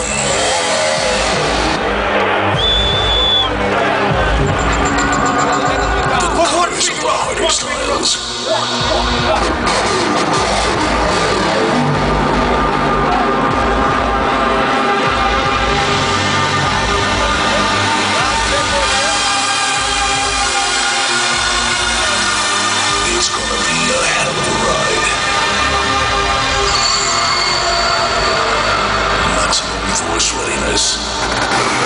Oh, darkness.